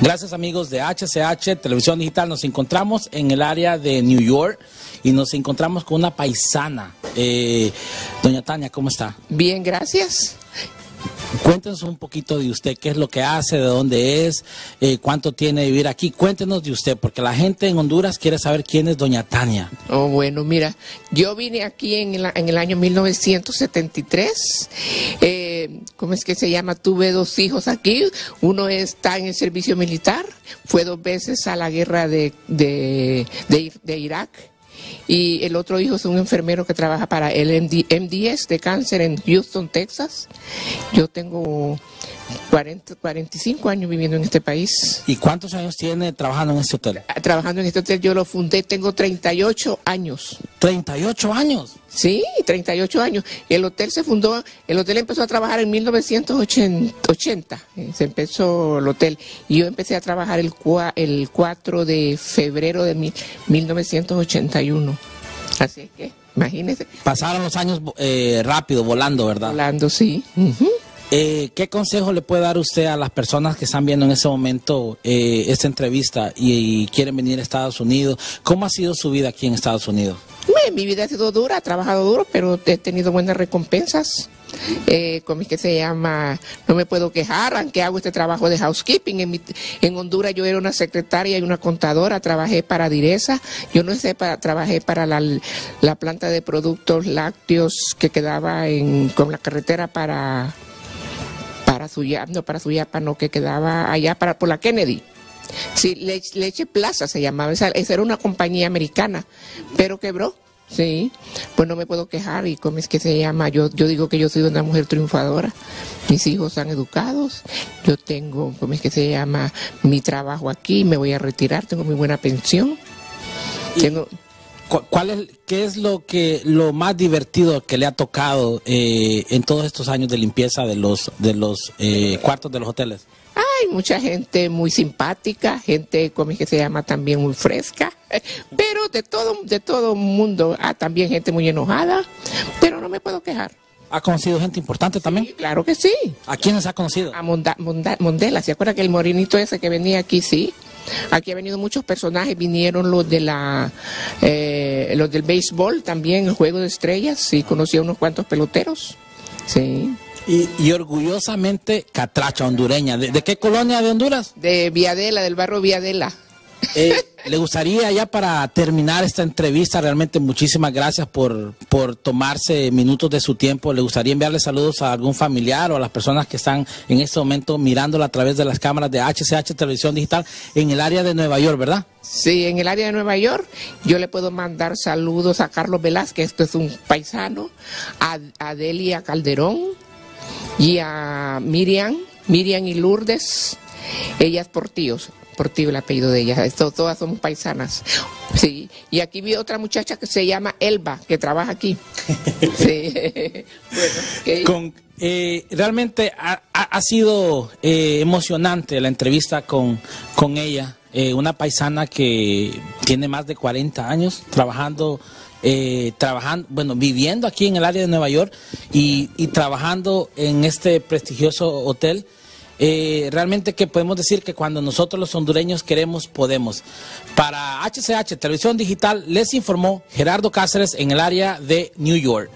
Gracias amigos de HCH Televisión Digital. Nos encontramos en el área de New York y nos encontramos con una paisana. Eh, doña Tania, ¿cómo está? Bien, gracias. Cuéntenos un poquito de usted, qué es lo que hace, de dónde es, eh, cuánto tiene de vivir aquí. Cuéntenos de usted, porque la gente en Honduras quiere saber quién es doña Tania. Oh, bueno, mira, yo vine aquí en el, en el año 1973. Eh, ¿Cómo es que se llama? Tuve dos hijos aquí. Uno está en el servicio militar, fue dos veces a la guerra de, de, Irak y el otro hijo es un enfermero que trabaja para el MD, MDS de cáncer en Houston, Texas. Yo tengo 40, 45 años viviendo en este país. ¿Y cuántos años tiene trabajando en este hotel? Ah, Trabajando en este hotel, yo lo fundé, tengo 38 años. 38 años. Sí, 38 años. El hotel se fundó, el hotel empezó a trabajar en 1980, eh, se empezó el hotel. Y yo empecé a trabajar el, el 4 de febrero de mil- 1981. Así es que, imagínese, Pasaron los años eh, rápido, volando, ¿verdad? hablando, sí. Eh, ¿Qué consejo le puede dar usted a las personas que están viendo en ese momento eh, esta entrevista y, quieren venir a Estados Unidos? ¿Cómo ha sido su vida aquí en Estados Unidos? Mi vida ha sido dura, he trabajado duro, pero he tenido buenas recompensas. Eh, ¿Cómo es que se llama? No me puedo quejar, aunque hago este trabajo de housekeeping. En, mi- en Honduras yo era una secretaria y una contadora, trabajé para Direza. Yo no sé, para, trabajé para la, la planta de productos lácteos que quedaba en, con la carretera para, para Suyapa, no, para Suyapa, no, que quedaba allá para, por la Kennedy. Sí, Leche, Leche Plaza se llamaba, esa, esa era una compañía americana, pero quebró. Sí, pues no me puedo quejar y cómo es que se llama, yo, yo digo que yo soy una mujer triunfadora, mis hijos están educados, yo tengo, cómo es que se llama, mi trabajo aquí, me voy a retirar, tengo muy buena pensión, tengo, ¿Cu- ¿Cuál es, ¿Qué es lo que lo más divertido que le ha tocado eh, en todos estos años de limpieza de los de los eh, cuartos de los hoteles? Hay mucha gente muy simpática, gente, como es que se llama, también muy fresca, pero de todo, de todo mundo, ah, también gente muy enojada, pero no me puedo quejar. ¿Ha conocido gente importante también? Sí, claro que sí. ¿A quiénes ha conocido? A Monda- Monda- Mondela, ¿se acuerda que el morenito ese que venía aquí, sí? Aquí ha venido muchos personajes, vinieron los de la, eh, los del béisbol también, el juego de estrellas, sí, conocí a unos cuantos peloteros, sí. Y, y orgullosamente catracha hondureña. ¿De, de qué colonia de Honduras? De Viadela, del barrio Viadela. Eh, le gustaría ya para terminar esta entrevista, realmente muchísimas gracias por, por tomarse minutos de su tiempo. Le gustaría enviarle saludos a algún familiar o a las personas que están en este momento mirándola a través de las cámaras de HCH Televisión Digital en el área de Nueva York, ¿verdad? Sí, en el área de Nueva York, yo le puedo mandar saludos a Carlos Velázquez, esto es un paisano, a, a Delia Calderón y a Miriam, Miriam y Lourdes, ellas Portillos, Portillo el apellido de ellas, esto, todas somos paisanas. Sí, y aquí vi otra muchacha que se llama Elba, que trabaja aquí. Sí, bueno, que- Con, eh, realmente ha, ha- ha sido eh, emocionante la entrevista con, con ella, eh, una paisana que tiene más de 40 años trabajando, eh, trabajando, bueno, viviendo aquí en el área de Nueva York y, y trabajando en este prestigioso hotel. Eh, realmente que podemos decir que cuando nosotros los hondureños queremos, podemos. Para HCH Televisión Digital les informó Gerardo Cáceres en el área de New York.